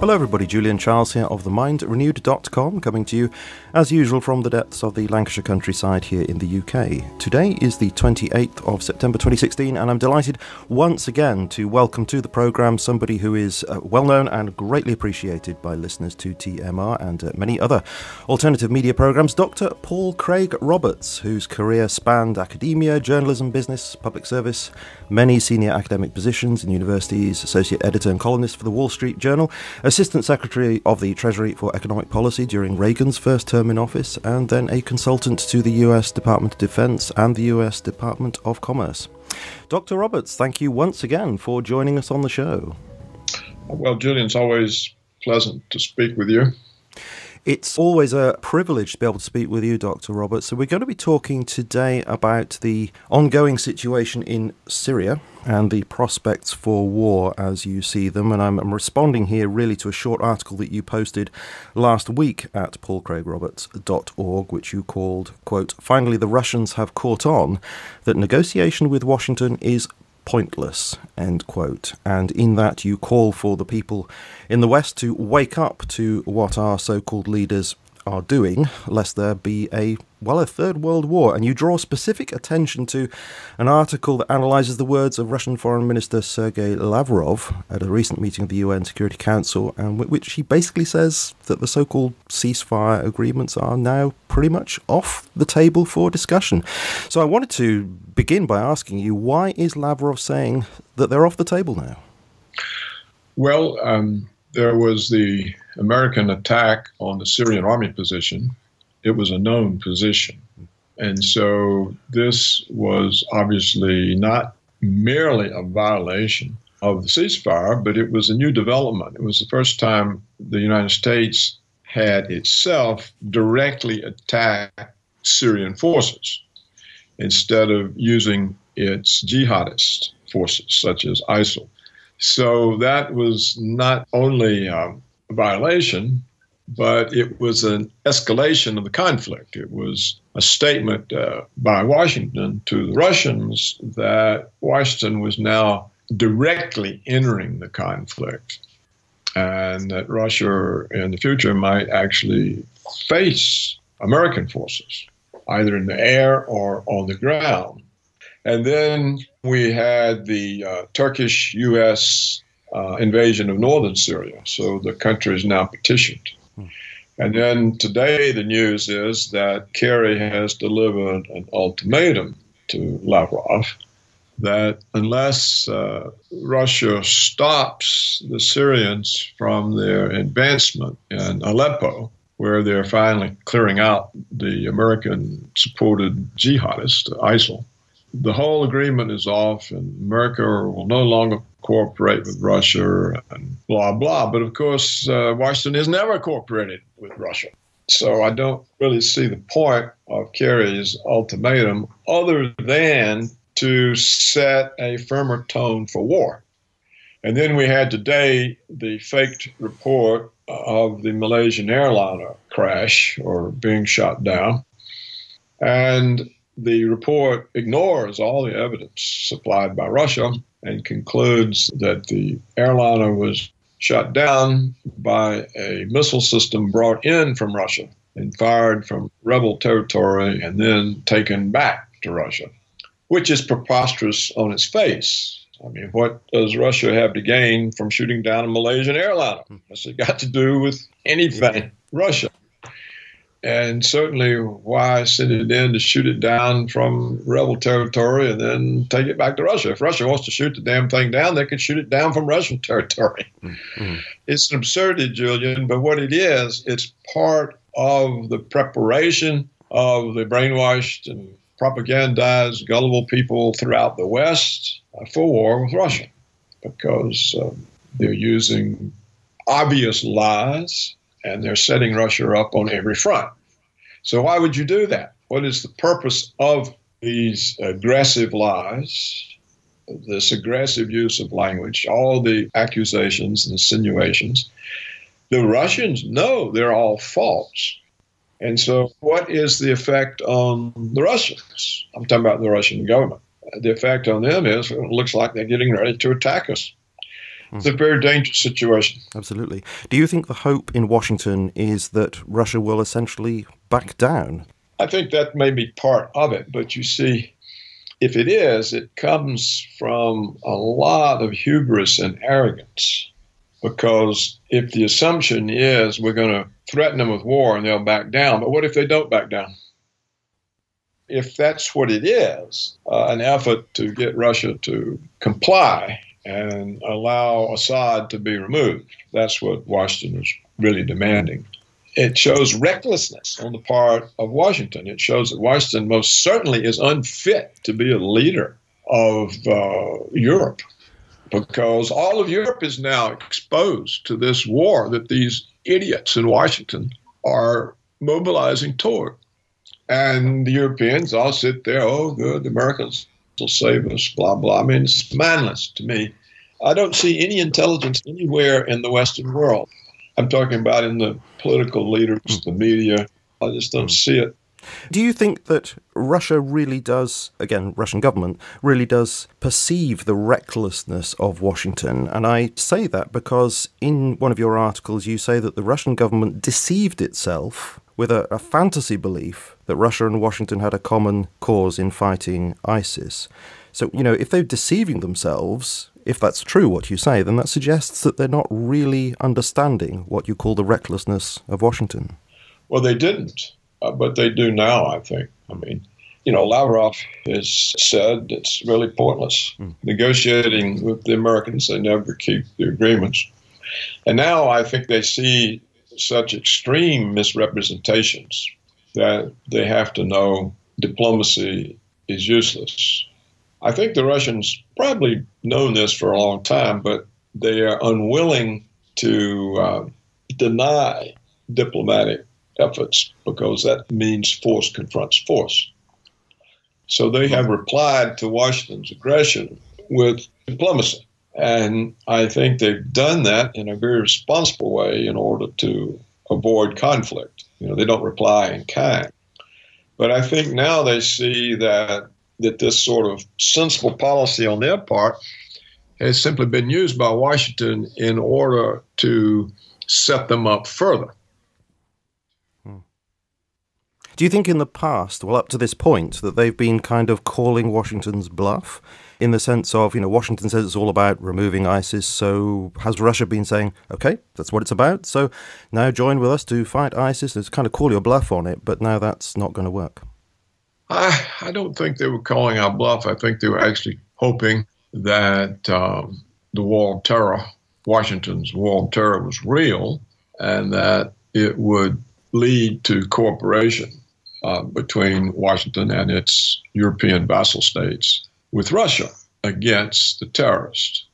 Hello, everybody. Julian Charles here of TheMindRenewed.com, coming to you as usual from the depths of the Lancashire countryside here in the UK. Today is the 28th of September 2016, and I'm delighted once again to welcome to the programme somebody who is uh, well known and greatly appreciated by listeners to TMR and uh, many other alternative media programmes, Dr. Paul Craig Roberts, whose career spanned academia, journalism, business, public service, many senior academic positions in universities, associate editor and columnist for the Wall Street Journal. Assistant Secretary of the Treasury for Economic Policy during Reagan's first term in office, and then a consultant to the US Department of Defense and the US Department of Commerce. Dr. Roberts, thank you once again for joining us on the show. Well, Julian, it's always pleasant to speak with you. It's always a privilege to be able to speak with you, Dr. Roberts. So, we're going to be talking today about the ongoing situation in Syria and the prospects for war as you see them. And I'm, I'm, responding here really to a short article that you posted last week at paulcraigroberts.org, which you called, quote, Finally, the Russians have caught on that negotiation with Washington is pointless, end quote. And in that, you call for the people in the West to wake up to what our so called leaders are doing, lest there be a well, a third world war. And you draw specific attention to an article that analyzes the words of Russian Foreign Minister Sergei Lavrov at a recent meeting of the UN Security Council, and which he basically says that the so called ceasefire agreements are now pretty much off the table for discussion. So I wanted to begin by asking you why is Lavrov saying that they're off the table now? Well, um, there was the American attack on the Syrian army position, it was a known position. And so this was obviously not merely a violation of the ceasefire, but it was a new development. It was the first time the United States had itself directly attacked Syrian forces instead of using its jihadist forces, such as ISIL. So that was not only um, a violation, but it was an escalation of the conflict. It was a statement uh, by Washington to the Russians that Washington was now directly entering the conflict and that Russia in the future might actually face American forces, either in the air or on the ground. And then we had the uh, Turkish U.S. Uh, invasion of northern Syria. So the country is now petitioned. Hmm. And then today, the news is that Kerry has delivered an ultimatum to Lavrov that unless uh, Russia stops the Syrians from their advancement in Aleppo, where they're finally clearing out the American supported jihadists, ISIL, the whole agreement is off, and America will no longer cooperate with Russia and blah, blah. But of course, uh, Washington has never cooperated with Russia. So I don't really see the point of Kerry's ultimatum other than to set a firmer tone for war. And then we had today the faked report of the Malaysian airliner crash or being shot down. And the report ignores all the evidence supplied by Russia and concludes that the airliner was shot down by a missile system brought in from Russia and fired from rebel territory and then taken back to Russia, which is preposterous on its face. I mean, what does Russia have to gain from shooting down a Malaysian airliner? What's it got to do with anything? Russia and certainly why send it in to shoot it down from rebel territory and then take it back to Russia. If Russia wants to shoot the damn thing down, they could shoot it down from Russian territory. Mm-hmm. It's an absurdity, Julian, but what it is, it's part of the preparation of the brainwashed and propagandized, gullible people throughout the West for war with Russia because um, they're using obvious lies and they're setting Russia up on every front. So, why would you do that? What is the purpose of these aggressive lies, this aggressive use of language, all the accusations and insinuations? The Russians know they're all false. And so, what is the effect on the Russians? I'm talking about the Russian government. The effect on them is it looks like they're getting ready to attack us. It's a very dangerous situation. Absolutely. Do you think the hope in Washington is that Russia will essentially back down? I think that may be part of it, but you see, if it is, it comes from a lot of hubris and arrogance. Because if the assumption is we're going to threaten them with war and they'll back down, but what if they don't back down? If that's what it is, uh, an effort to get Russia to comply and allow Assad to be removed, that's what Washington is really demanding it shows recklessness on the part of Washington. It shows that Washington most certainly is unfit to be a leader of uh, Europe because all of Europe is now exposed to this war that these idiots in Washington are mobilizing toward. And the Europeans all sit there, oh, good, the Americans will save us, blah, blah. I mean, it's mindless to me. I don't see any intelligence anywhere in the Western world I'm talking about in the political leaders, mm. the media. I just don't see it. Do you think that Russia really does, again, Russian government, really does perceive the recklessness of Washington? And I say that because in one of your articles you say that the Russian government deceived itself with a, a fantasy belief that Russia and Washington had a common cause in fighting ISIS. So, you know, if they're deceiving themselves, if that's true what you say, then that suggests that they're not really understanding what you call the recklessness of Washington. Well, they didn't, uh, but they do now, I think. I mean, you know, Lavrov has said it's really pointless mm. negotiating with the Americans. They never keep the agreements. And now I think they see such extreme misrepresentations that they have to know diplomacy is useless. I think the Russians probably known this for a long time, but they are unwilling to uh, deny diplomatic efforts because that means force confronts force. So they have replied to Washington's aggression with diplomacy. And I think they've done that in a very responsible way in order to avoid conflict. You know, they don't reply in kind. But I think now they see that that this sort of sensible policy on their part has simply been used by Washington in order to set them up further. Hmm. Do you think in the past, well, up to this point, that they've been kind of calling Washington's bluff? In the sense of, you know, Washington says it's all about removing ISIS, so has Russia been saying, okay, that's what it's about, so now join with us to fight ISIS? It's kind of call your bluff on it, but now that's not going to work. I, I don't think they were calling our bluff. I think they were actually hoping that um, the war on terror, Washington's war on terror, was real and that it would lead to cooperation uh, between Washington and its European vassal states with Russia against the terrorists.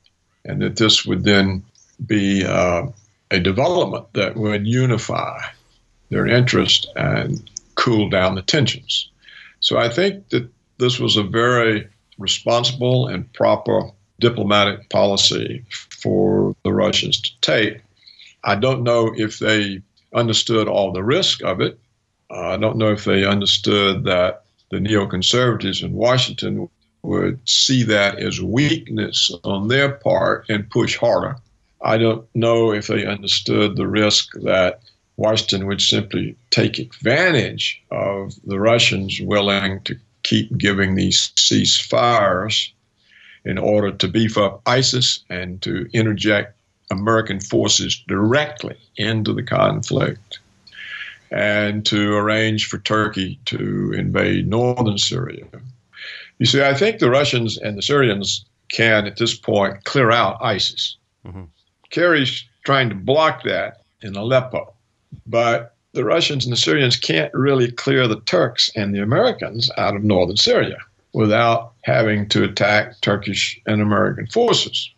And that this would then be uh, a development that would unify their interest and cool down the tensions. So I think that this was a very responsible and proper diplomatic policy for the Russians to take. I don't know if they understood all the risk of it. Uh, I don't know if they understood that the neoconservatives in Washington would see that as weakness on their part and push harder. I don't know if they understood the risk that Washington would simply take advantage of the Russians willing to keep giving these ceasefires in order to beef up ISIS and to interject American forces directly into the conflict and to arrange for Turkey to invade northern Syria. You see, I think the Russians and the Syrians can, at this point, clear out ISIS. Mm-hmm. Kerry's trying to block that in Aleppo. But the Russians and the Syrians can't really clear the Turks and the Americans out of northern Syria without having to attack Turkish and American forces.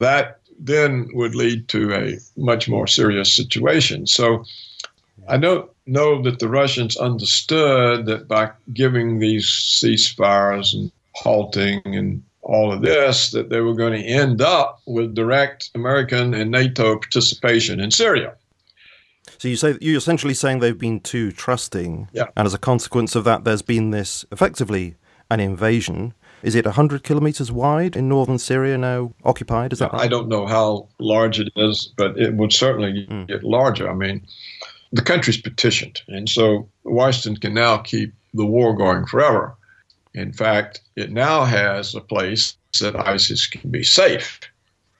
That then would lead to a much more serious situation. So I don't know that the Russians understood that by giving these ceasefires and halting and all of this, that they were going to end up with direct American and NATO participation in Syria. So you say you're essentially saying they've been too trusting, yeah. and as a consequence of that, there's been this effectively an invasion. is it 100 kilometers wide in northern Syria now occupied? Is that right? I don't know how large it is, but it would certainly mm. get larger. I mean, the country's petitioned, and so Washington can now keep the war going forever. In fact, it now has a place that ISIS can be safe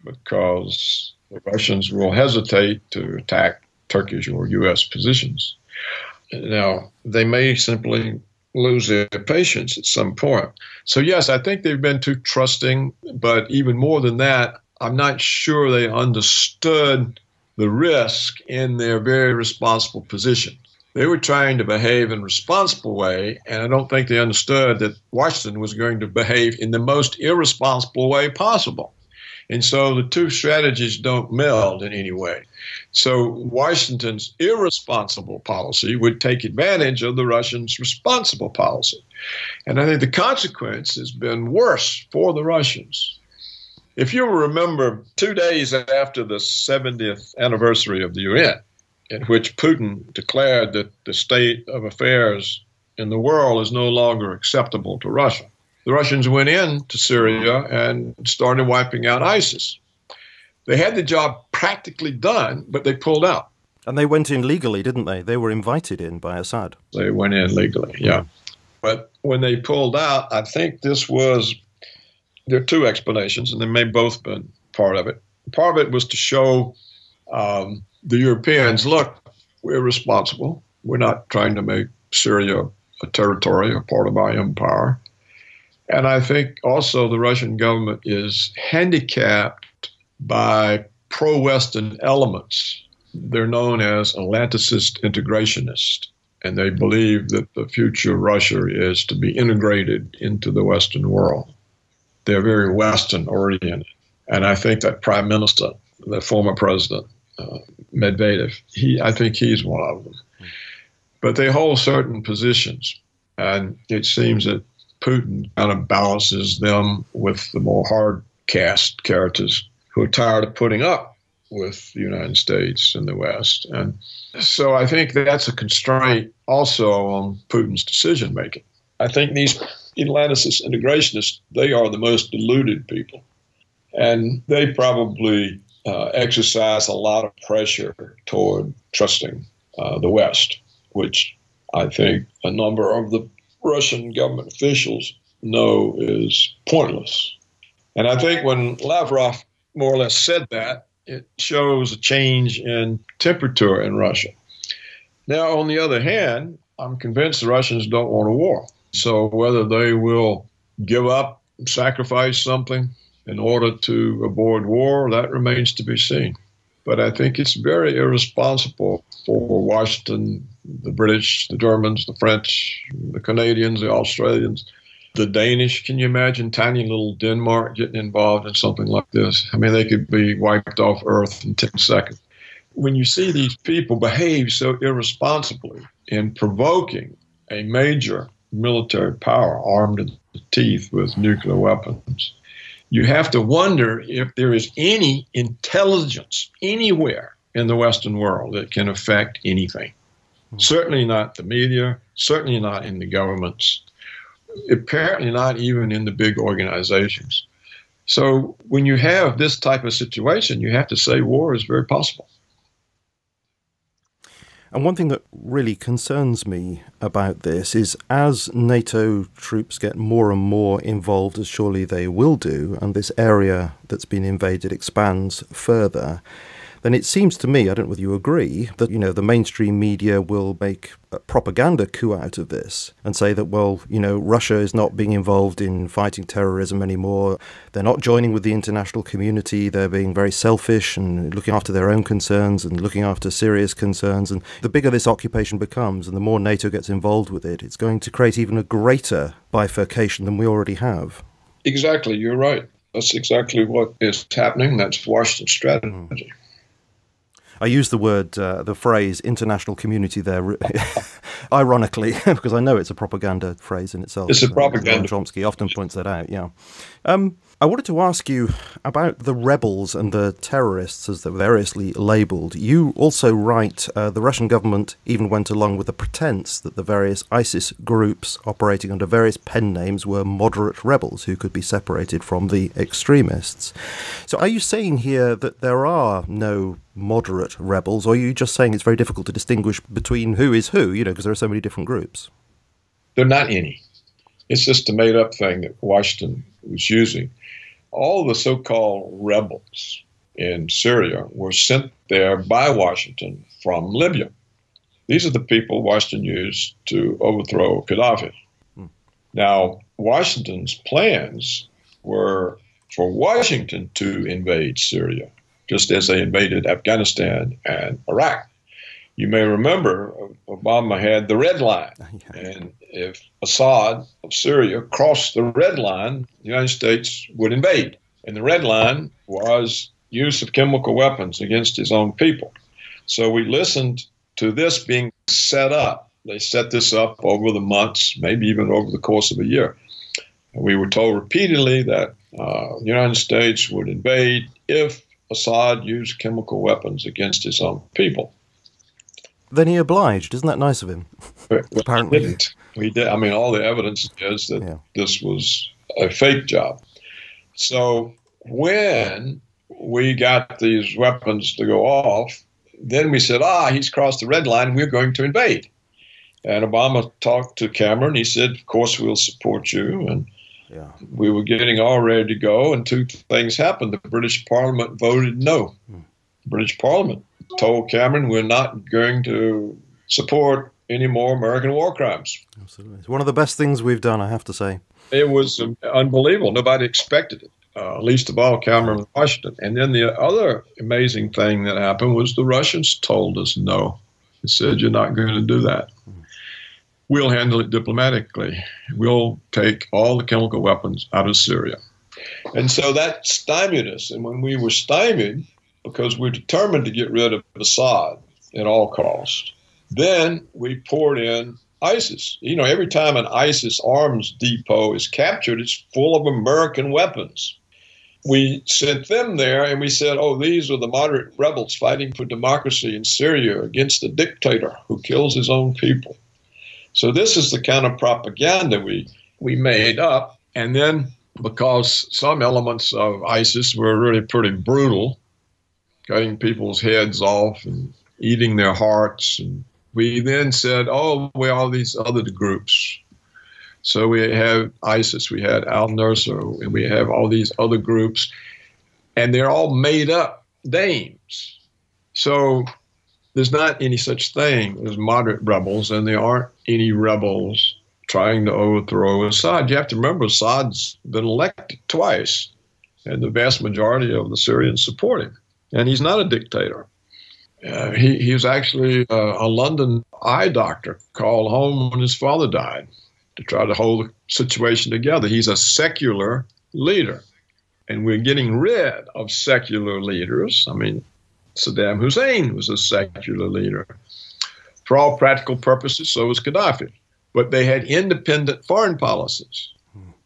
because the Russians will hesitate to attack Turkish or U.S. positions. Now, they may simply lose their patience at some point. So, yes, I think they've been too trusting, but even more than that, I'm not sure they understood the risk in their very responsible position. They were trying to behave in a responsible way, and I don't think they understood that Washington was going to behave in the most irresponsible way possible. And so the two strategies don't meld in any way. So Washington's irresponsible policy would take advantage of the Russians' responsible policy. And I think the consequence has been worse for the Russians. If you remember, two days after the 70th anniversary of the UN, in which Putin declared that the state of affairs in the world is no longer acceptable to Russia, the Russians went into Syria and started wiping out ISIS. They had the job practically done, but they pulled out. And they went in legally, didn't they? They were invited in by Assad. They went in legally, yeah. But when they pulled out, I think this was there are two explanations, and they may both been part of it. Part of it was to show um, the Europeans, look, we're responsible. We're not trying to make Syria a territory, a part of our empire. And I think also the Russian government is handicapped by pro Western elements. They're known as Atlanticist integrationists, and they believe that the future of Russia is to be integrated into the Western world. They're very Western oriented. And I think that Prime Minister, the former president, uh, Medvedev, he, I think he's one of them. But they hold certain positions. And it seems that Putin kind of balances them with the more hard cast characters who are tired of putting up with the United States and the West. And so I think that's a constraint also on Putin's decision making. I think these Atlanticist integrationists, they are the most deluded people. And they probably uh, exercise a lot of pressure toward trusting uh, the West, which I think a number of the Russian government officials know is pointless. And I think when Lavrov more or less said that, it shows a change in temperature in Russia. Now, on the other hand, I'm convinced the Russians don't want a war. So whether they will give up, sacrifice something in order to avoid war, that remains to be seen. But I think it's very irresponsible for Washington, the British, the Germans, the French, the Canadians, the Australians, the Danish. Can you imagine tiny little Denmark getting involved in something like this? I mean, they could be wiped off Earth in 10 seconds. When you see these people behave so irresponsibly in provoking a major military power armed to the teeth with nuclear weapons, you have to wonder if there is any intelligence anywhere in the Western world that can affect anything. Mm-hmm. Certainly not the media, certainly not in the governments, apparently not even in the big organizations. So when you have this type of situation, you have to say war is very possible. And one thing that really concerns me about this is as NATO troops get more and more involved, as surely they will do, and this area that's been invaded expands further, then it seems to me, I don't know whether you agree, that you know the mainstream media will make a propaganda coup out of this and say that well, you know, Russia is not being involved in fighting terrorism anymore. They're not joining with the international community. They're being very selfish and looking after their own concerns and looking after Syria's concerns. And the bigger this occupation becomes, and the more NATO gets involved with it, it's going to create even a greater bifurcation than we already have. Exactly, you're right. That's exactly what is happening. That's Washington's strategy. Mm. I use the word, uh, the phrase international community there, ironically, because I know it's a propaganda phrase in itself. It's a propaganda. Chomsky often points that out, yeah. Um, I wanted to ask you about the rebels and the terrorists, as they're variously labelled. You also write uh, the Russian government even went along with the pretense that the various ISIS groups operating under various pen names were moderate rebels who could be separated from the extremists. So, are you saying here that there are no moderate rebels, or are you just saying it's very difficult to distinguish between who is who, you know, because there are so many different groups? There are not any. It's just a made up thing that Washington was using all the so called rebels in Syria were sent there by Washington from Libya. These are the people Washington used to overthrow Gaddafi. Hmm. Now, Washington's plans were for Washington to invade Syria, just as they invaded Afghanistan and Iraq. You may remember Obama had the red line. And if Assad of Syria crossed the red line, the United States would invade. And the red line was use of chemical weapons against his own people. So we listened to this being set up. They set this up over the months, maybe even over the course of a year. And we were told repeatedly that uh, the United States would invade if Assad used chemical weapons against his own people. Then he obliged. Isn't that nice of him? Apparently, we, we did. I mean, all the evidence is that yeah. this was a fake job. So when we got these weapons to go off, then we said, ah, he's crossed the red line. We're going to invade. And Obama talked to Cameron. He said, of course, we'll support you. And yeah. we were getting all ready to go. And two things happened. The British Parliament voted no. The British Parliament told Cameron, we're not going to support any more American war crimes. Absolutely. It's one of the best things we've done, I have to say. It was unbelievable. Nobody expected it, uh, least of all Cameron and Washington. And then the other amazing thing that happened was the Russians told us no. They said, you're not going to do that. We'll handle it diplomatically. We'll take all the chemical weapons out of Syria. And so that stymied us. And when we were stymied, because we're determined to get rid of Assad at all costs, then we poured in ISIS. You know, every time an ISIS arms depot is captured, it's full of American weapons. We sent them there and we said, oh, these are the moderate rebels fighting for democracy in Syria against a dictator who kills his own people. So this is the kind of propaganda we, we made up. And then because some elements of ISIS were really pretty brutal, cutting people's heads off and eating their hearts and we then said, oh, we all these other groups. So we have ISIS, we had Al Nusra, and we have all these other groups, and they're all made up names. So there's not any such thing as moderate rebels, and there aren't any rebels trying to overthrow Assad. You have to remember Assad's been elected twice, and the vast majority of the Syrians support him. And he's not a dictator. Uh, he, he was actually uh, a London eye doctor called home when his father died to try to hold the situation together. He's a secular leader. And we're getting rid of secular leaders. I mean, Saddam Hussein was a secular leader. For all practical purposes, so was Gaddafi. But they had independent foreign policies.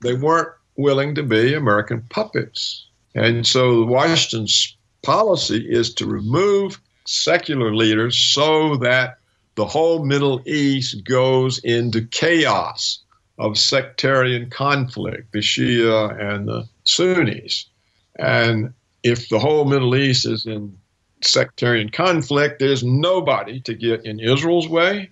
They weren't willing to be American puppets. And so Washington's policy is to remove secular leaders so that the whole Middle East goes into chaos of sectarian conflict, the Shia and the Sunnis. And if the whole Middle East is in sectarian conflict, there's nobody to get in Israel's way.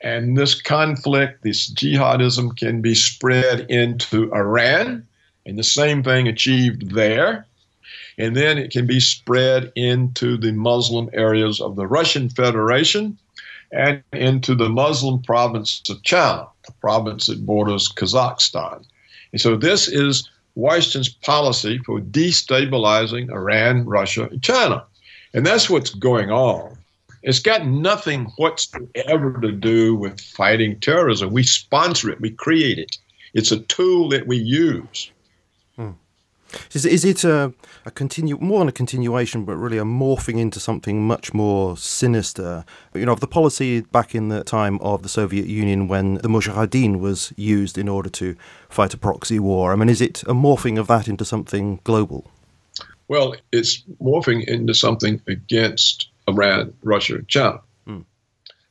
And this conflict, this jihadism, can be spread into Iran, and the same thing achieved there and then it can be spread into the Muslim areas of the Russian Federation and into the Muslim province of China, the province that borders Kazakhstan. And so this is Washington's policy for destabilizing Iran, Russia, and China. And that's what's going on. It's got nothing whatsoever to do with fighting terrorism. We sponsor it, we create it. It's a tool that we use. Is, is it a, a continue more than a continuation, but really a morphing into something much more sinister? You know, of the policy back in the time of the Soviet Union when the Mujahideen was used in order to fight a proxy war. I mean, is it a morphing of that into something global? Well, it's morphing into something against Iran, Russia, China. Hmm.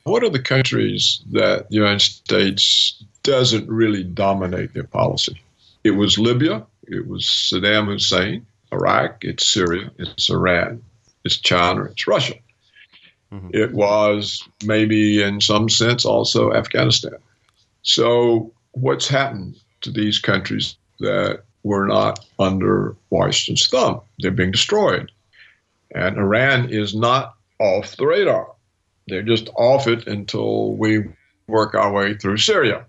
What are the countries that the United States doesn't really dominate their policy? It was Libya, it was Saddam Hussein, Iraq, it's Syria, it's Iran, it's China, it's Russia. Mm-hmm. It was maybe in some sense also Afghanistan. So, what's happened to these countries that were not under Washington's thumb? They're being destroyed. And Iran is not off the radar. They're just off it until we work our way through Syria.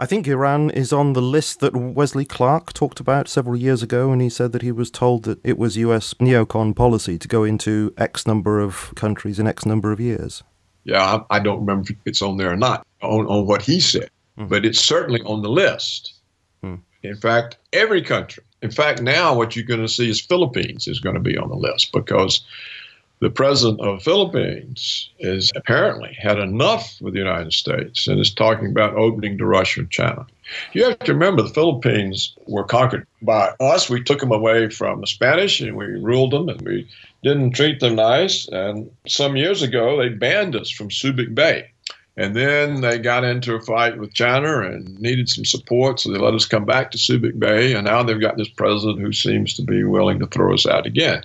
I think Iran is on the list that Wesley Clark talked about several years ago, and he said that he was told that it was US neocon policy to go into X number of countries in X number of years. Yeah, I, don't remember if it's on there or not on, on what he said, mm. but it's certainly on the list. Mm. In fact, every country. In fact, now what you're going to see is Philippines is going to be on the list because the president of the Philippines is apparently had enough with the United States and is talking about opening to Russia and China. You have to remember the Philippines were conquered by us. We took them away from the Spanish and we ruled them and we didn't treat them nice. And some years ago, they banned us from Subic Bay. And then they got into a fight with China and needed some support, so they let us come back to Subic Bay. And now they've got this president who seems to be willing to throw us out again.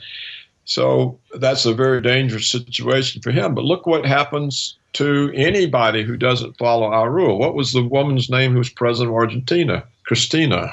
So that's a very dangerous situation for him. But look what happens to anybody who doesn't follow our rule. What was the woman's name who was president of Argentina? Cristina.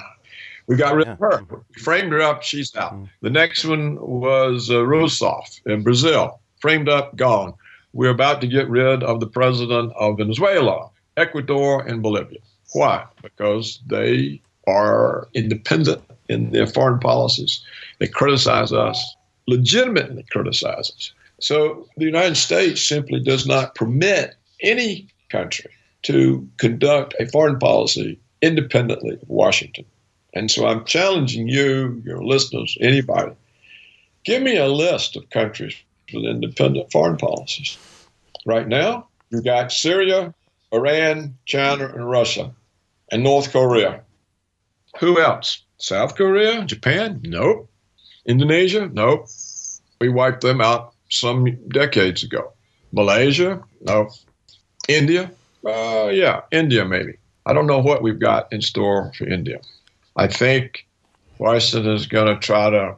We got rid of her. We framed her up. She's out. Mm. The next one was uh, Rousseff in Brazil. Framed up, gone. We're about to get rid of the president of Venezuela, Ecuador, and Bolivia. Why? Because they are independent in their foreign policies. They criticize us legitimately criticizes. So the United States simply does not permit any country to conduct a foreign policy independently of Washington. And so I'm challenging you, your listeners, anybody, give me a list of countries with independent foreign policies. Right now, you've got Syria, Iran, China, and Russia, and North Korea. Who else? South Korea? Japan? Nope. Indonesia? Nope. We wiped them out some decades ago. Malaysia? No. India? Uh, yeah, India maybe. I don't know what we've got in store for India. I think Washington is going to try to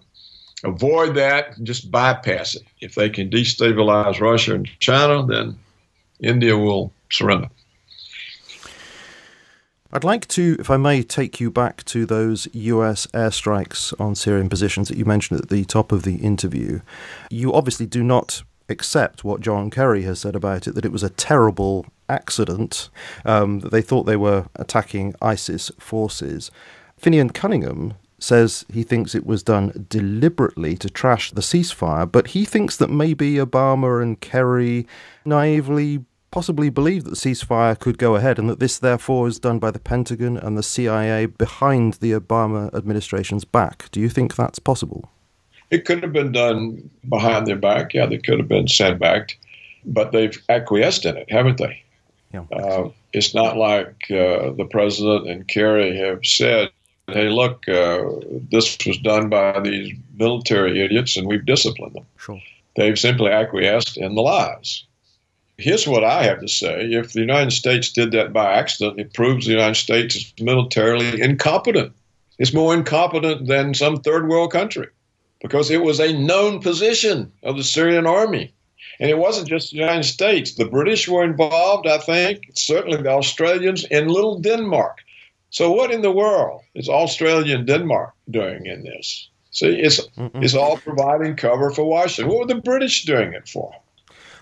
avoid that and just bypass it. If they can destabilize Russia and China, then India will surrender. I'd like to, if I may, take you back to those US airstrikes on Syrian positions that you mentioned at the top of the interview. You obviously do not accept what John Kerry has said about it, that it was a terrible accident, um, that they thought they were attacking ISIS forces. Finian Cunningham says he thinks it was done deliberately to trash the ceasefire, but he thinks that maybe Obama and Kerry naively possibly believed that the ceasefire could go ahead and that this, therefore, is done by the Pentagon and the CIA behind the Obama administration's back. Do you think that's possible? It could have been done behind their back. Yeah, they could have been sandbagged, but they've acquiesced in it, haven't they? Yeah. Uh, it's not like uh, the president and Kerry have said, hey, look, uh, this was done by these military idiots and we've disciplined them. Sure. They've simply acquiesced in the lies here's what I have to say. If the United States did that by accident, it proves the United States is militarily incompetent. It's more incompetent than some third world country because it was a known position of the Syrian army. And it wasn't just the United States. The British were involved, I think, certainly the Australians, and little Denmark. So, what in the world is Australia and Denmark doing in this? See, it's, it's all providing cover for Washington. What were the British doing it for?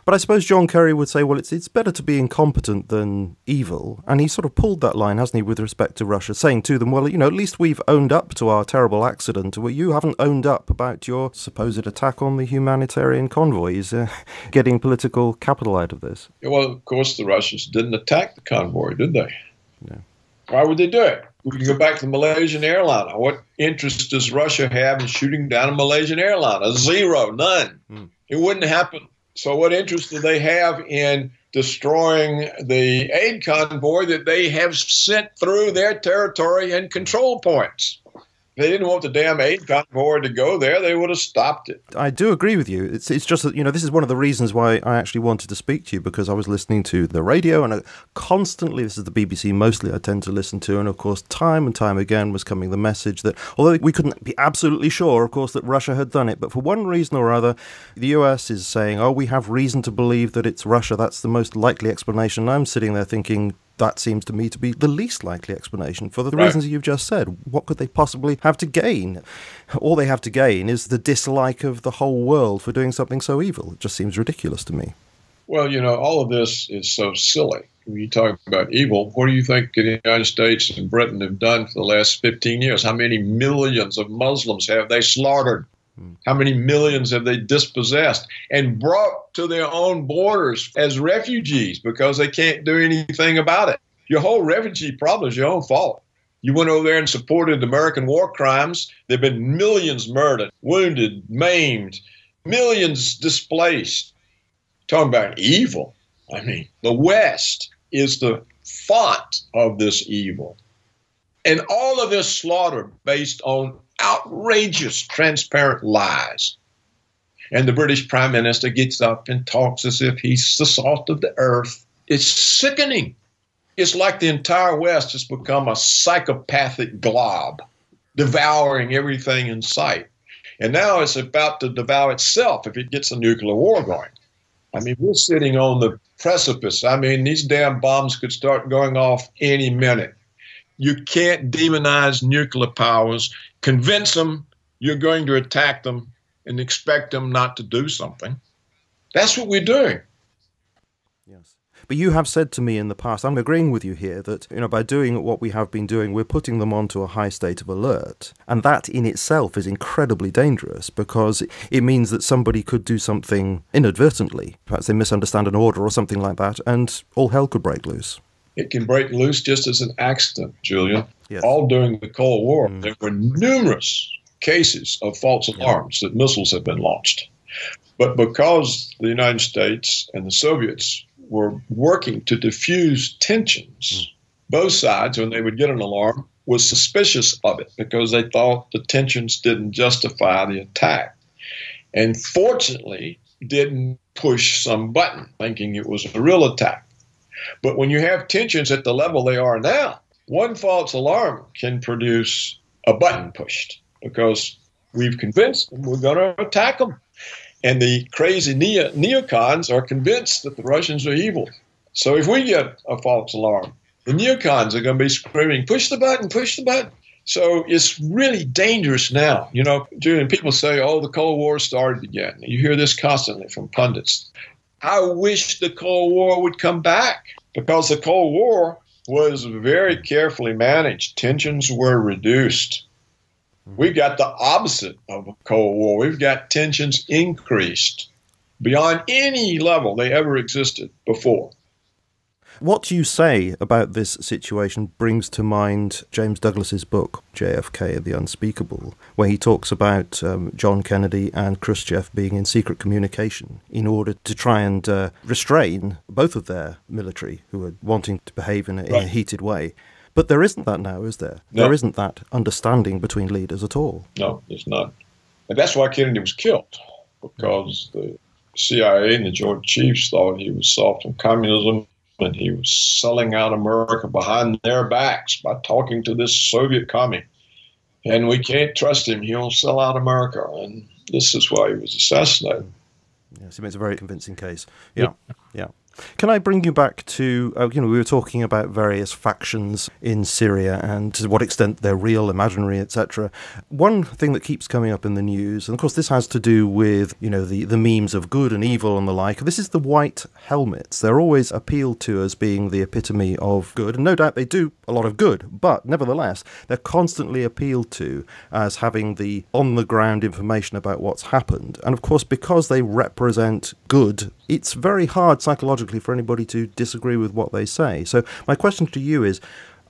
But I suppose John Kerry would say, well, it's it's better to be incompetent than evil, and he sort of pulled that line, hasn't he, with respect to Russia, saying to them, well, you know, at least we've owned up to our terrible accident. Well, you haven't owned up about your supposed attack on the humanitarian convoys, uh, getting political capital out of this. Well, of course, the Russians didn't attack the convoy, did they? No. Why would they do it? We can go back to the Malaysian airliner. What interest does Russia have in shooting down a Malaysian airliner? Zero, none. Mm. It wouldn't happen. So, what interest do they have in destroying the aid convoy that they have sent through their territory and control points? They didn't want the damn aid convoy to go there, they would have stopped it. I do agree with you. It's it's just that you know this is one of the reasons why I actually wanted to speak to you because I was listening to the radio and I constantly this is the BBC mostly I tend to listen to, and of course time and time again was coming the message that although we couldn't be absolutely sure, of course, that Russia had done it, but for one reason or other, the US is saying, oh, we have reason to believe that it's Russia. That's the most likely explanation. I'm sitting there thinking that seems to me to be the least likely explanation for the right. reasons you've just said. What could they possibly have to gain? All they have to gain is the dislike of the whole world for doing something so evil. It just seems ridiculous to me. Well, you know, all of this is so silly. When you talk about evil, what do you think the United States and Britain have done for the last 15 years? How many millions of Muslims have they slaughtered? How many millions have they dispossessed and brought to their own borders as refugees because they can't do anything about it? Your whole refugee problem is your own fault. You went over there and supported American war crimes. There have been millions murdered, wounded, maimed, millions displaced. Talking about evil. I mean, the West is the font of this evil. And all of this slaughter based on outrageous, transparent lies. And the British Prime Minister gets up and talks as if he's the salt of the earth. It's sickening. It's like the entire West has become a psychopathic glob, devouring everything in sight. And now it's about to devour itself if it gets a nuclear war going. I mean, we're sitting on the precipice. I mean, these damn bombs could start going off any minute. You can't demonize nuclear powers, convince them you're going to attack them, and expect them not to do something. That's what we're doing. Yes. But you have said to me in the past, I'm agreeing with you here, that you know by doing what we have been doing, we're putting them onto a high state of alert, and that in itself is incredibly dangerous because it means that somebody could do something inadvertently, perhaps they misunderstand an order or something like that, and all hell could break loose it can break loose just as an accident, Julian. Yes. All during the Cold War, mm. there were numerous cases of false alarms that missiles had been launched. But because the United States and the Soviets were working to diffuse tensions, mm. both sides, when they would get an alarm, was suspicious of it because they thought the tensions didn't justify the attack. And fortunately, didn't push some button thinking it was a real attack. But when you have tensions at the level they are now, one false alarm can produce a button pushed because we've convinced them we're going to attack them. And the crazy neo- neocons are convinced that the Russians are evil. So if we get a false alarm, the neocons are going to be screaming, push the button, push the button. So it's really dangerous now. You know, Julian, people say, oh, the Cold War started again. You hear this constantly from pundits. I wish the Cold War would come back because the Cold War was very carefully managed. Tensions were reduced. We've got the opposite of a Cold War. We've got tensions increased beyond any level they ever existed before. What you say about this situation brings to mind James Douglass's book, JFK the Unspeakable, where he talks about um, John Kennedy and Khrushchev being in secret communication in order to try and uh, restrain both of their military who are wanting to behave in a, in a heated way. But there isn't that now, is there? No. There isn't that understanding between leaders at all. No, there's not. And that's why Kennedy was killed, because the CIA and the Joint Chiefs thought he was soft on communism he was selling out America behind their backs by talking to this Soviet commie. And we can't trust him. He'll sell out America. And this is why he was assassinated. Yes, he makes a very convincing case. Yeah, yeah. yeah. Can I bring you back to, uh, you know, we were talking about various factions in Syria and to what extent they're real, imaginary, etc. One thing that keeps coming up in the news, and of course this has to do with, you know, the, the memes of good and evil and the like, this is the white helmets. They're always appealed to as being the epitome of good, and no doubt they do a lot of good, but nevertheless, they're constantly appealed to as having the on the ground information about what's happened. And of course, because they represent good, it's very hard psychologically for anybody to disagree with what they say. So, my question to you is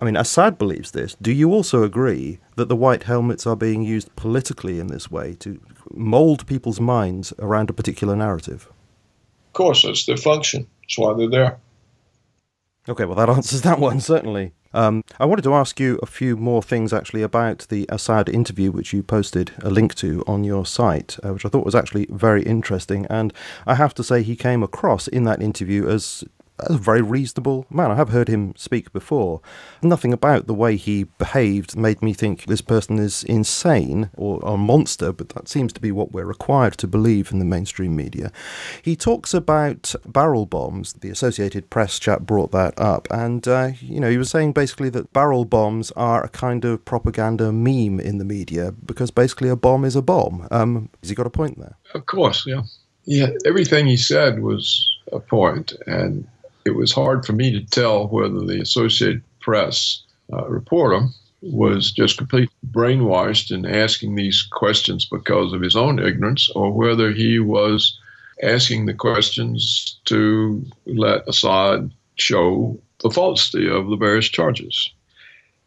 I mean, Assad believes this. Do you also agree that the white helmets are being used politically in this way to mold people's minds around a particular narrative? Of course, that's their function. That's why they're there. Okay, well, that answers that one, certainly. Um, I wanted to ask you a few more things actually about the Assad interview, which you posted a link to on your site, uh, which I thought was actually very interesting. And I have to say, he came across in that interview as a very reasonable man. I have heard him speak before. Nothing about the way he behaved made me think this person is insane or a monster, but that seems to be what we're required to believe in the mainstream media. He talks about barrel bombs. The Associated Press chap brought that up, and uh, you know he was saying basically that barrel bombs are a kind of propaganda meme in the media because basically a bomb is a bomb. Um, has he got a point there? Of course, yeah. Yeah, everything he said was a point, and it was hard for me to tell whether the Associated Press uh, reporter was just completely brainwashed in asking these questions because of his own ignorance or whether he was asking the questions to let Assad show the falsity of the various charges.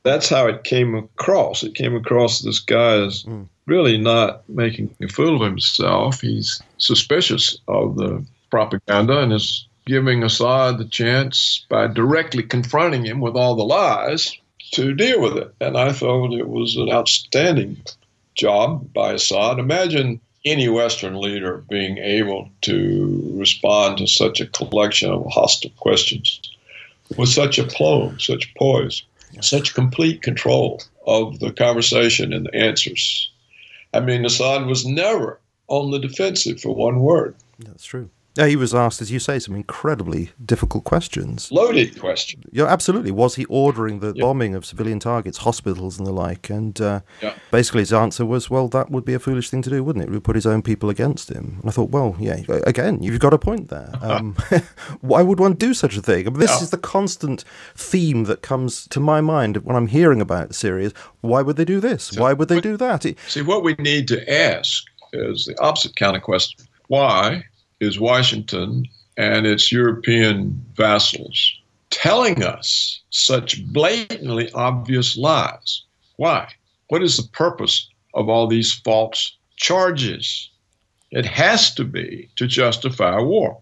That's how it came across. It came across this guy as mm. really not making a fool of himself. He's suspicious of the propaganda and is giving Assad the chance by directly confronting him with all the lies to deal with it. And I thought it was an outstanding job by Assad. Imagine any Western leader being able to respond to such a collection of hostile questions with such aplomb, such poise, such complete control of the conversation and the answers. I mean, Assad was never on the defensive for one word. That's true. Yeah, he was asked, as you say, some incredibly difficult questions. Loaded questions. Yeah, absolutely. Was he ordering the bombing of civilian targets, hospitals, and the like? And uh, yeah. basically, his answer was, "Well, that would be a foolish thing to do, wouldn't it? It would put his own people against him." And I thought, well, yeah, again, you've got a point there. Um, why would one do such a thing? I mean, this yeah. is the constant theme that comes to my mind when I'm hearing about Syria. Why would they do this? So why would they do that? It, see, what we need to ask is the opposite kind of question: Why? Is Washington and its European vassals telling us such blatantly obvious lies. Why? What is the purpose of all these false charges? It has to be to justify war.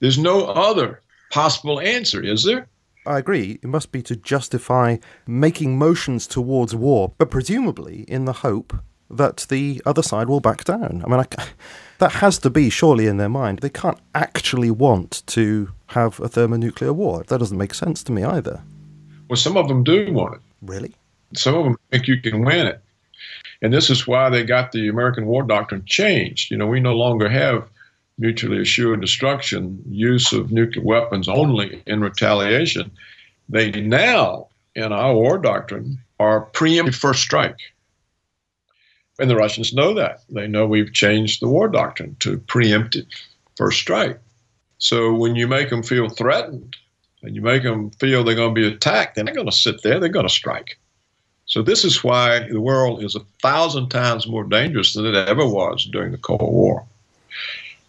There's no other possible answer, is there? I agree. It must be to justify making motions towards war, but presumably in the hope that the other side will back down. I mean, I, that has to be surely in their mind. They can't actually want to have a thermonuclear war. That doesn't make sense to me either. Well, some of them do want it. Really? Some of them think you can win it. And this is why they got the American war doctrine changed. You know, we no longer have mutually assured destruction, use of nuclear weapons only in retaliation. They now, in our war doctrine, are preemptive first strike. And the Russians know that. They know we've changed the war doctrine to preemptive first strike. So when you make them feel threatened and you make them feel they're going to be attacked, they're not going to sit there, they're going to strike. So this is why the world is a thousand times more dangerous than it ever was during the Cold War.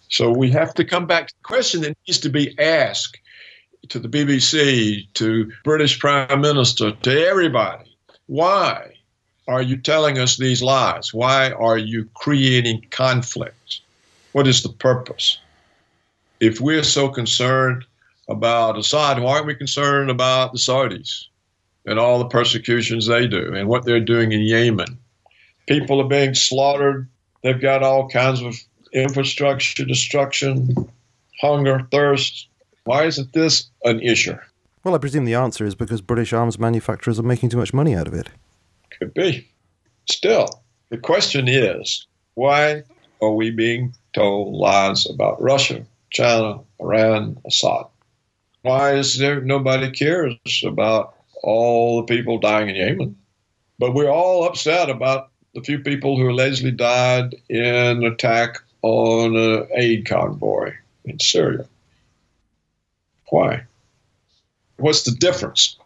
So we have to come back to the question that needs to be asked to the BBC, to British Prime Minister, to everybody. Why are you telling us these lies? Why are you creating conflict? What is the purpose? If we're so concerned about Assad, why aren't we concerned about the Saudis and all the persecutions they do and what they're doing in Yemen? People are being slaughtered. They've got all kinds of infrastructure destruction, hunger, thirst. Why isn't this an issue? Well, I presume the answer is because British arms manufacturers are making too much money out of it. Could be. Still, the question is why are we being told lies about Russia, China, Iran, Assad? Why is there nobody cares about all the people dying in Yemen? But we're all upset about the few people who allegedly died in an attack on an aid convoy in Syria. Why? What's the difference?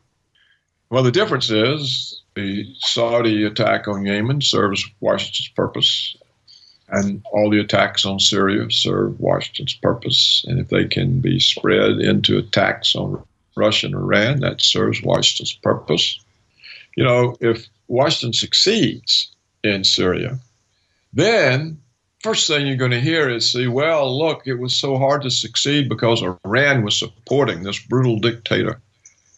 Well, the difference is the Saudi attack on Yemen serves Washington's purpose, and all the attacks on Syria serve Washington's purpose. And if they can be spread into attacks on Russia and Iran. That serves Washington's purpose. You know, if Washington succeeds in Syria, then first thing you're going to hear is, see, well, look, it was so hard to succeed because Iran was supporting this brutal dictator,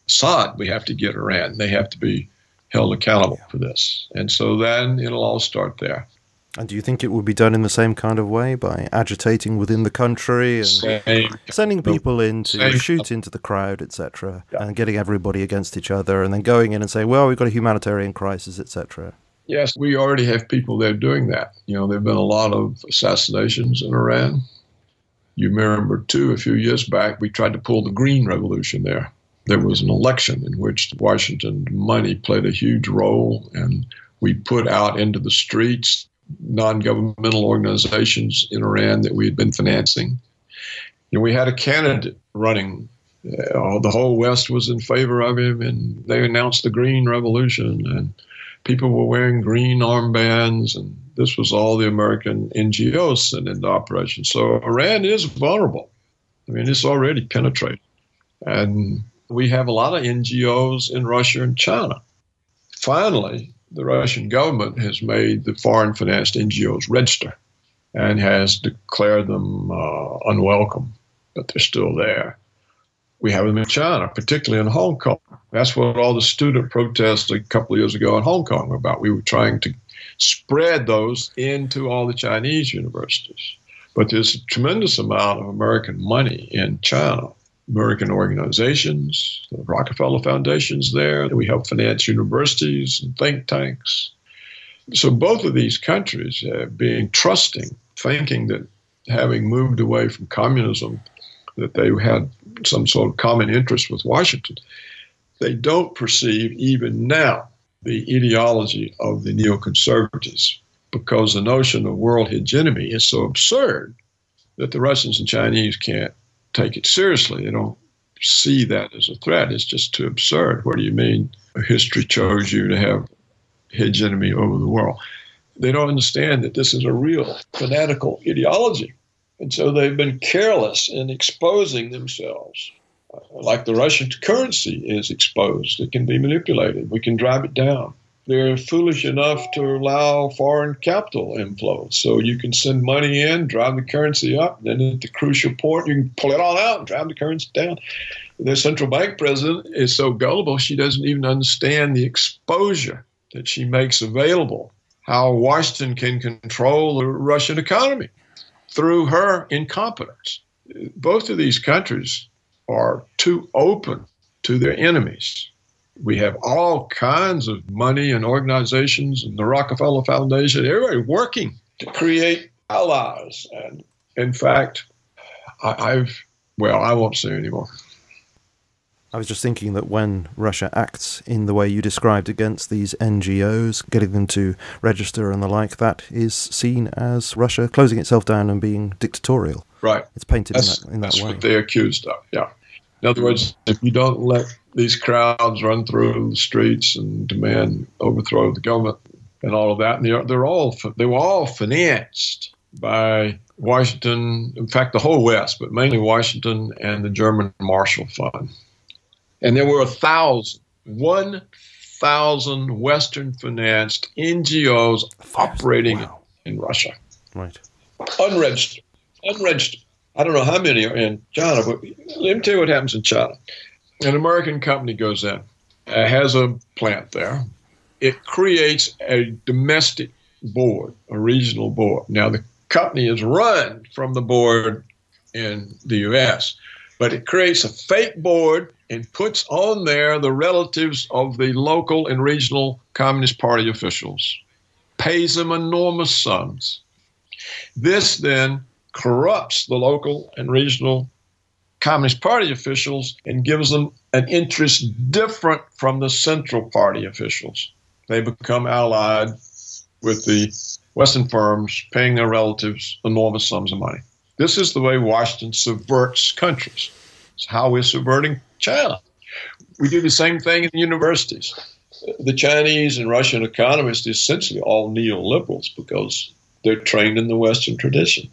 Assad. We have to get Iran. They have to be held accountable for this. And so then it'll all start there. And do you think it would be done in the same kind of way by agitating within the country and same. sending people in to same. shoot into the crowd, etc., yeah. and getting everybody against each other, and then going in and saying, "Well, we've got a humanitarian crisis, etc." Yes, we already have people there doing that. You know, there have been a lot of assassinations in Iran. You remember, too, a few years back, we tried to pull the Green Revolution there. There was an election in which Washington money played a huge role, and we put out into the streets non governmental organizations in Iran that we had been financing. And we had a candidate running. Uh, the whole West was in favor of him, and they announced the Green Revolution, and people were wearing green armbands, and this was all the American NGOs sent into operation. So Iran is vulnerable. I mean, it's already penetrated. And we have a lot of NGOs in Russia and China. Finally, the Russian government has made the foreign financed NGOs register and has declared them uh, unwelcome, but they're still there. We have them in China, particularly in Hong Kong. That's what all the student protests a couple of years ago in Hong Kong were about. We were trying to spread those into all the Chinese universities. But there's a tremendous amount of American money in China American organizations, the Rockefeller Foundation's there. We help finance universities and think tanks. So both of these countries, uh, being trusting, thinking that having moved away from communism, that they had some sort of common interest with Washington, they don't perceive even now the ideology of the neoconservatives because the notion of world hegemony is so absurd that the Russians and Chinese can't take it seriously. They don't see that as a threat. It's just too absurd. What do you mean? History chose you to have hegemony over the world. They don't understand that this is a real fanatical ideology. And so they've been careless in exposing themselves. Like the Russian currency is exposed, it can be manipulated. We can drive it down they're foolish enough to allow foreign capital inflow. So you can send money in, drive the currency up, then at the crucial point, you can pull it all out and drive the currency down. The central bank president is so gullible, she doesn't even understand the exposure that she makes available, how Washington can control the Russian economy through her incompetence. Both of these countries are too open to their enemies we have all kinds of money and organizations and the Rockefeller Foundation, everybody working to create allies. And in fact, I, have well, I won't say anymore. I was just thinking that when Russia acts in the way you described against these NGOs, getting them to register and the like, that is seen as Russia closing itself down and being dictatorial. Right. It's painted that's, in that, in that that's way. That's what they're accused of, yeah. In other words, if you don't let these crowds run through the streets and demand overthrow of the government and all of that, and they're, they're all they were all financed by Washington. In fact, the whole West, but mainly Washington and the German Marshall Fund. And there were a thousand, one thousand Western financed NGOs operating wow. in Russia. Right. Unregistered. Unregistered. I don't know how many are in China, but let me tell you what happens in China. An American company goes in, uh, has a plant there. It creates a domestic board, a regional board. Now, the company is run from the board in the U.S., but it creates a fake board and puts on there the relatives of the local and regional Communist Party officials, pays them enormous sums. This then corrupts the local and regional Communist Party officials and gives them an interest different from the Central Party officials. They become allied with the Western firms, paying their relatives enormous sums of money. This is the way Washington subverts countries. It's how we're subverting China. We do the same thing in universities. The Chinese and Russian economists are essentially all neoliberals because they're trained in the Western tradition.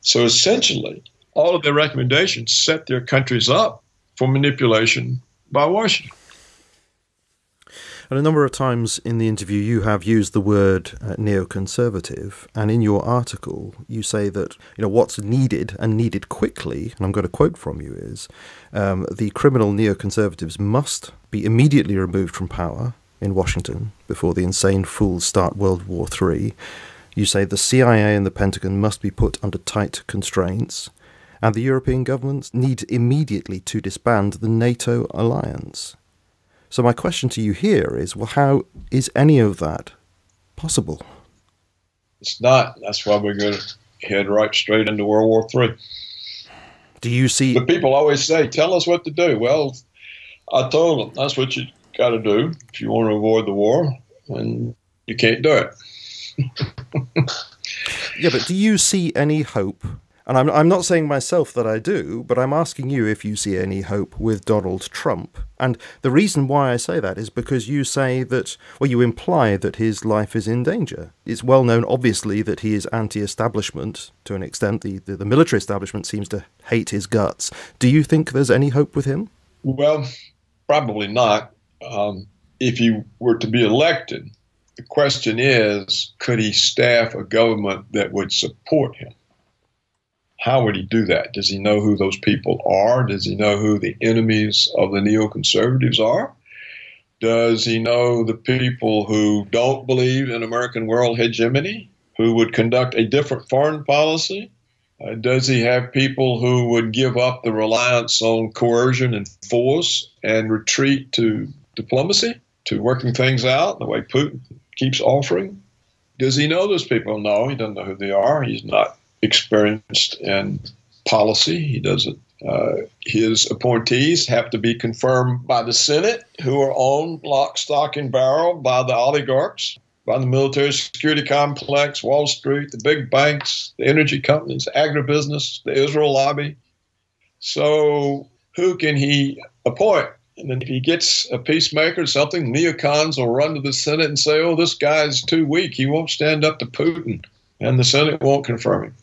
So essentially, all of their recommendations set their countries up for manipulation by Washington. And a number of times in the interview, you have used the word uh, neoconservative, and in your article, you say that you know what's needed and needed quickly. And I'm going to quote from you is um, the criminal neoconservatives must be immediately removed from power in Washington before the insane fools start World War III. You say the CIA and the Pentagon must be put under tight constraints, and the European governments need immediately to disband the NATO alliance. So, my question to you here is well, how is any of that possible? It's not. That's why we're going to head right straight into World War III. Do you see. But people always say, tell us what to do. Well, I told them that's what you got to do if you want to avoid the war, and you can't do it. yeah, but do you see any hope? And I'm, I'm not saying myself that I do, but I'm asking you if you see any hope with Donald Trump. And the reason why I say that is because you say that, well, you imply that his life is in danger. It's well known, obviously, that he is anti establishment to an extent. The, the, the military establishment seems to hate his guts. Do you think there's any hope with him? Well, probably not. Um, if he were to be elected, the question is could he staff a government that would support him? How would he do that? Does he know who those people are? Does he know who the enemies of the neoconservatives are? Does he know the people who don't believe in American world hegemony, who would conduct a different foreign policy? Uh, does he have people who would give up the reliance on coercion and force and retreat to diplomacy, to working things out the way Putin keeps offering. Does he know those people? No, he doesn't know who they are. He's not experienced in policy. He doesn't. Uh, his appointees have to be confirmed by the Senate, who are owned lock, stock, and barrel by the oligarchs, by the military security complex, Wall Street, the big banks, the energy companies, agribusiness, the Israel lobby. So, who can he appoint? And then if he gets a peacemaker or something, neocons will run to the Senate and say, oh, this guy's too weak. He won't stand up to Putin. And the Senate won't confirm him.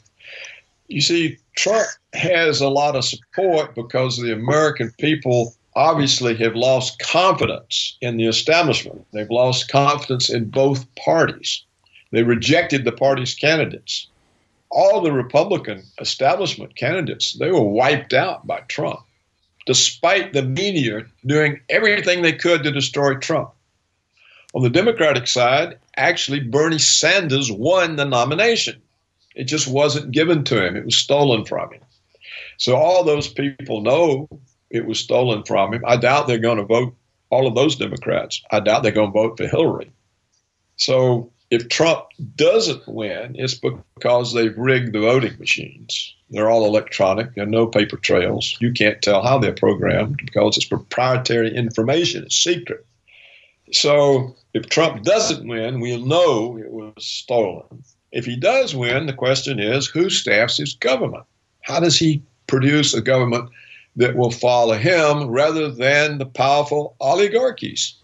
You see, Trump has a lot of support because the American people obviously have lost confidence in the establishment. They've lost confidence in both parties. They rejected the party's candidates. All the Republican establishment candidates, they were wiped out by Trump despite the media doing everything they could to destroy Trump. On the Democratic side, actually, Bernie Sanders won the nomination. It just wasn't given to him, it was stolen from him. So all those people know it was stolen from him. I doubt they're going to vote, all of those Democrats, I doubt they're going to vote for Hillary. So if Trump doesn't win, it's because they've rigged the voting machines. They're all electronic. There are no paper trails. You can't tell how they're programmed because it's proprietary information. It's secret. So if Trump doesn't win, we'll know it was stolen. If he does win, the question is who staffs his government? How does he produce a government that will follow him rather than the powerful oligarchies?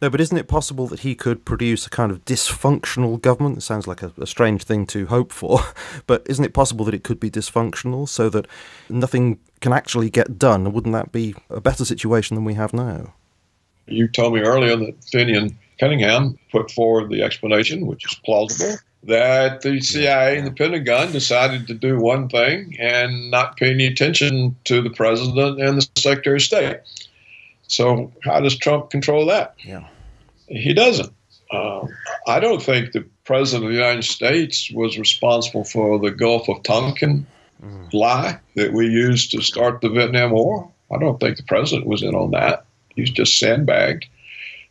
No, but isn't it possible that he could produce a kind of dysfunctional government? It sounds like a, a, strange thing to hope for, but isn't it possible that it could be dysfunctional so that nothing can actually get done? Wouldn't that be a better situation than we have now? You told me earlier that Finian Cunningham put forward the explanation, which is plausible, that the CIA and the Pentagon decided to do one thing and not pay any attention to the president and the Secretary of State. So how does Trump control that? Yeah, he doesn't. Uh, I don't think the president of the United States was responsible for the Gulf of Tonkin mm. lie that we used to start the Vietnam War. I don't think the president was in on that. He was just sandbagged.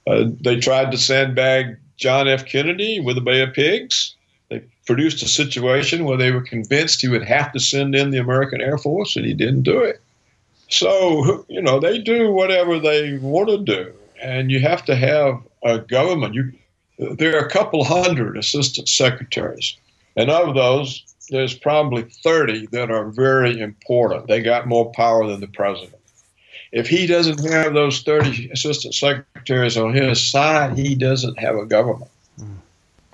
Uh, they tried to sandbag John F. Kennedy with the Bay of Pigs. They produced a situation where they were convinced he would have to send in the American Air Force, and he didn't do it. So, you know, they do whatever they want to do. And you have to have a government. You, there are a couple hundred assistant secretaries. And of those, there's probably 30 that are very important. They got more power than the president. If he doesn't have those 30 assistant secretaries on his side, he doesn't have a government.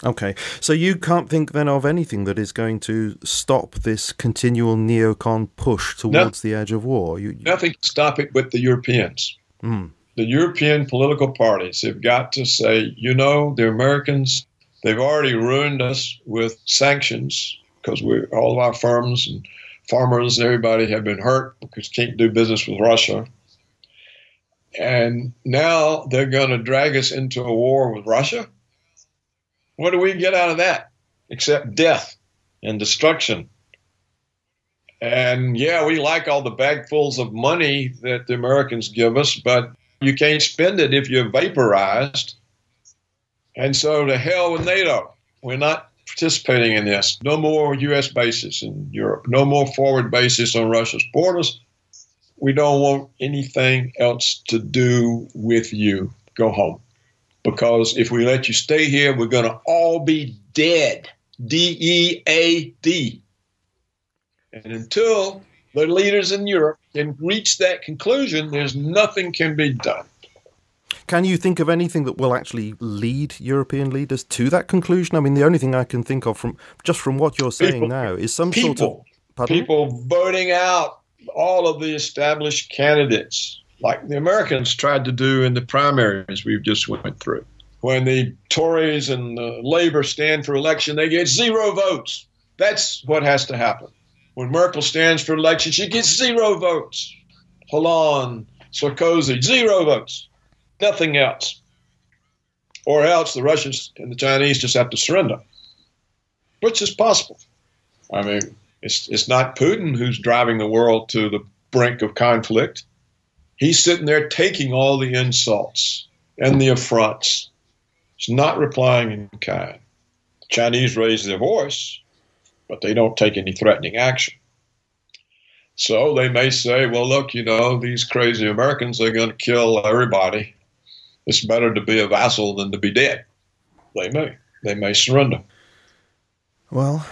Okay, so you can't think then of anything that is going to stop this continual neocon push towards no, the edge of war. You, you... Nothing can stop it but the Europeans. Mm. The European political parties have got to say, you know, the Americans, they've already ruined us with sanctions because we all of our firms and farmers, and everybody have been hurt because can't do business with Russia. And now they're going to drag us into a war with Russia what do we get out of that except death and destruction? And yeah, we like all the bagfuls of money that the Americans give us, but you can't spend it if you're vaporized. And so to hell with NATO. We're not participating in this. No more U.S. bases in Europe. No more forward bases on Russia's borders. We don't want anything else to do with you. Go home because if we let you stay here, we're going to all be dead. D E A D. And until the leaders in Europe can reach that conclusion, there's nothing can be done. Can you think of anything that will actually lead European leaders to that conclusion? I mean, the only thing I can think of from just from what you're saying people, now is some people, sort of pardon? people voting out all of the established candidates like the Americans tried to do in the primaries we've just went through. When the Tories and the Labor stand for election, they get zero votes. That's what has to happen. When Merkel stands for election, she gets zero votes. Hollande, Sarkozy, zero votes. Nothing else. Or else the Russians and the Chinese just have to surrender, which is possible. I mean, it's, it's not Putin who's driving the world to the brink of conflict. He's sitting there taking all the insults and the affronts. He's not replying in kind. The Chinese raise their voice, but they don't take any threatening action. So they may say, well, look, you know, these crazy Americans are going to kill everybody. It's better to be a vassal than to be dead. They may. They may surrender. Well,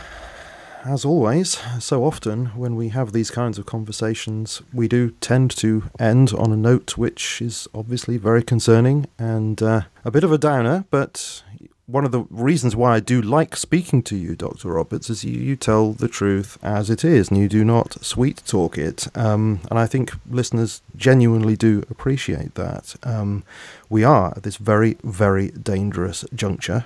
as always, so often when we have these kinds of conversations, we do tend to end on a note which is obviously very concerning and uh, a bit of a downer, but one of the reasons why I do like speaking to you, Dr. Roberts, is you, you tell the truth as it is and you do not sweet talk it. Um, and I think listeners genuinely do appreciate that. Um, we are at this very, very dangerous juncture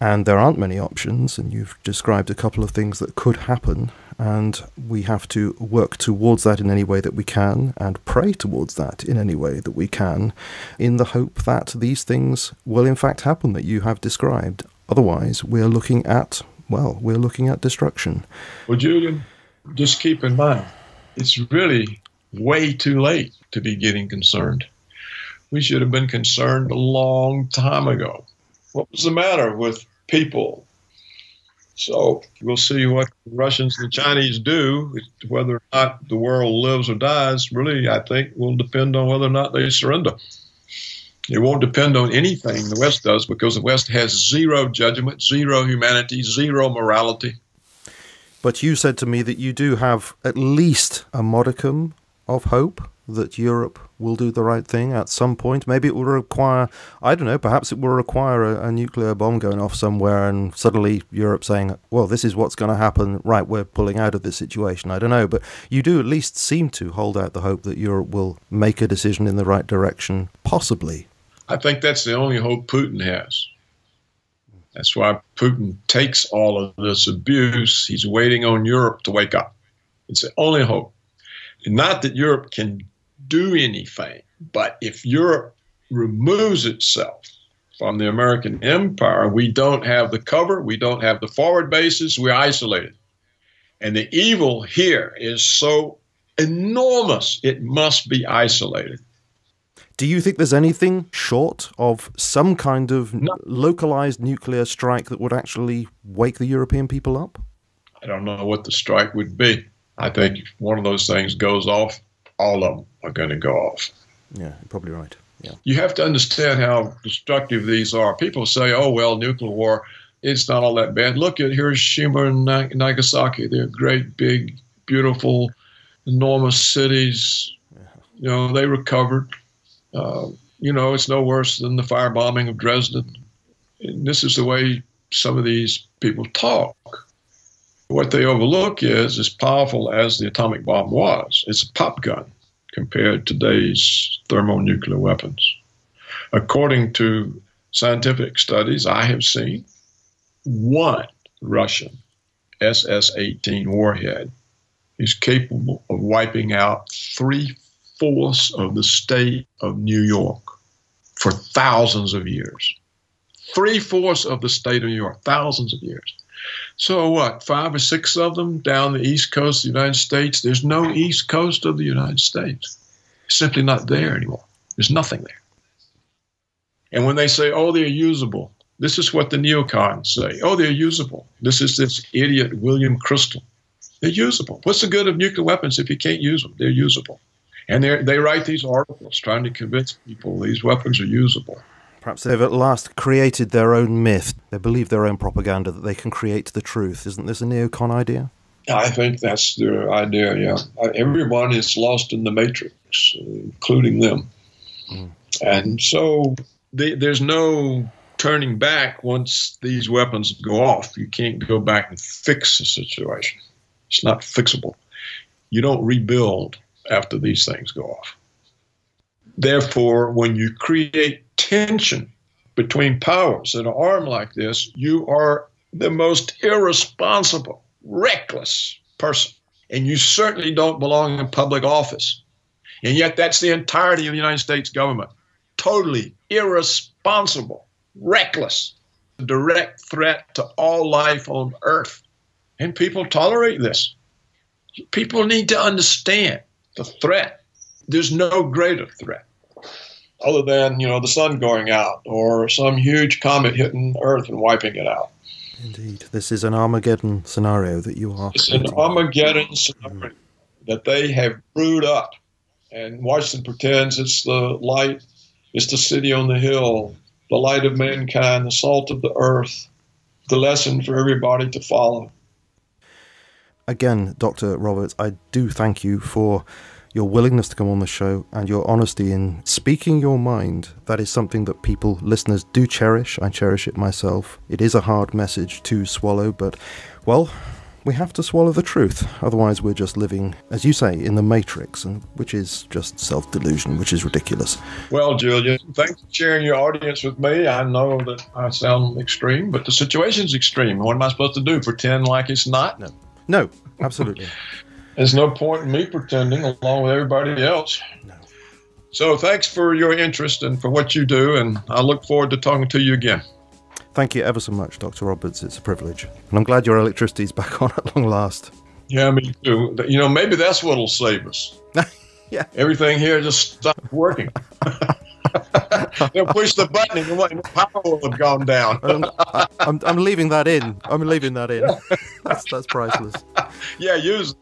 and there aren't many options, and you've described a couple of things that could happen, and we have to work towards that in any way that we can, and pray towards that in any way that we can, in the hope that these things will in fact happen that you have described. Otherwise, we're looking at, well, we're looking at destruction. Well, Julian, just keep in mind, it's really way too late to be getting concerned. We should have been concerned a long time ago what was the matter with people? So we'll see what the Russians and the Chinese do. Whether or not the world lives or dies, really, I think, will depend on whether or not they surrender. It won't depend on anything the West does because the West has zero judgment, zero humanity, zero morality. But you said to me that you do have at least a modicum of hope that Europe will do the right thing at some point. Maybe it will require, I don't know, perhaps it will require a, a, nuclear bomb going off somewhere and suddenly Europe saying, well, this is what's going to happen. Right, we're pulling out of this situation. I don't know. But you do at least seem to hold out the hope that Europe will make a decision in the right direction, possibly. I think that's the only hope Putin has. That's why Putin takes all of this abuse. He's waiting on Europe to wake up. It's the only hope. Not that Europe can do anything. But if Europe removes itself from the American empire, we don't have the cover, we don't have the forward bases, we're isolated. And the evil here is so enormous, it must be isolated. Do you think there's anything short of some kind of no. localized nuclear strike that would actually wake the European people up? I don't know what the strike would be. I think if one of those things goes off, all of them are going to go off. Yeah, you're probably right. Yeah. You have to understand how destructive these are. People say, oh, well, nuclear war, it's not all that bad. Look at Hiroshima and Nagasaki. They're great, big, beautiful, enormous cities. You know, they recovered. Uh, you know, it's no worse than the firebombing of Dresden. And this is the way some of these people talk. What they overlook is, as powerful as the atomic bomb was, it's a pop gun compared to today's thermonuclear weapons. According to scientific studies I have seen, one Russian SS 18 warhead is capable of wiping out three fourths of the state of New York for thousands of years. Three fourths of the state of New York, thousands of years. So, what, five or six of them down the east coast of the United States? There's no east coast of the United States. Simply not there anymore. There's nothing there. And when they say, oh, they're usable, this is what the neocons say. Oh, they're usable. This is this idiot William Kristol. They're usable. What's the good of nuclear weapons if you can't use them? They're usable. And they write these articles trying to convince people these weapons are usable. Perhaps they've at last created their own myth. They believe their own propaganda that they can create the truth. Isn't this a neocon idea? I think that's their idea, yeah. Everyone is lost in the matrix, including them. Mm. And so they, there's no turning back once these weapons go off. You can't go back and fix the situation. It's not fixable. You don't rebuild after these things go off. Therefore, when you create tension between powers in an arm like this, you are the most irresponsible, reckless person. And you certainly don't belong in public office. And yet, that's the entirety of the United States government. Totally irresponsible, reckless, direct threat to all life on earth. And people tolerate this. People need to understand the threat. There's no greater threat other than, you know, the sun going out or some huge comet hitting Earth and wiping it out. Indeed. This is an Armageddon scenario that you are. It's an Armageddon scenario mm-hmm. that they have brewed up. And Washington pretends it's the light, it's the city on the hill, the light of mankind, the salt of the earth, the lesson for everybody to follow again, Dr. Roberts, I do thank you for your willingness to come on the show and your honesty in speaking your mind. That is something that people, listeners, do cherish. I cherish it myself. It is a hard message to swallow, but, well, we have to swallow the truth. Otherwise, we're just living, as you say, in the matrix, and which is just self delusion, which is ridiculous. Well, Julian, thanks for sharing your audience with me. I know that I sound extreme, but the situation's extreme. What am I supposed to do? Pretend like it's not? No. No, absolutely. There's no point in me pretending along with everybody else. No. So thanks for your interest and for what you do, and I look forward to talking to you again. Thank you ever so much, Dr. Roberts. It's a privilege. And I'm glad your electricity's back on at long last. Yeah, me too. You know, maybe that's what'll save us. yeah. Everything here just stopped working. They'll push the button and the power will have gone down. I'm, I'm, I'm, leaving that in. I'm leaving that in. That's, that's priceless. Yeah, use.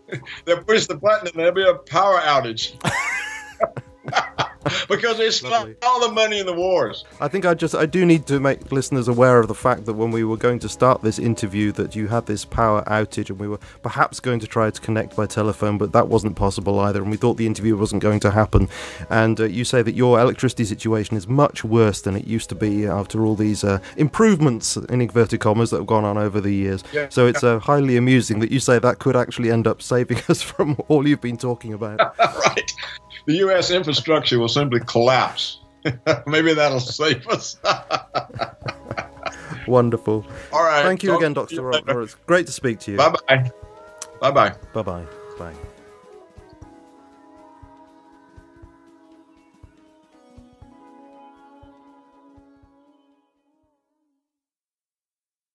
They'll push the button and there'll be a power outage. because they spent all the money in the wars. I think I just I do need to make listeners aware of the fact that when we were going to start this interview that you had this power outage and we were perhaps going to try to connect by telephone but that wasn't possible either and we thought the interview wasn't going to happen and uh, you say that your electricity situation is much worse than it used to be after all these uh, improvements in inverted commas that have gone on over the years. Yeah. So it's uh, highly amusing that you say that could actually end up saving us from all you've been talking about. right the U.S. infrastructure will simply collapse. Maybe that'll save us. Wonderful. All right. Thank you again, Dr. Roberts. Great to speak to you. Bye bye. Bye bye. Bye bye. Bye.